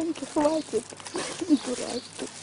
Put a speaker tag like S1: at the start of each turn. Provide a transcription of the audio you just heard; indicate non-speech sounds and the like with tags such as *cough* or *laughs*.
S1: Женьке хватит. *laughs* Дурак ты.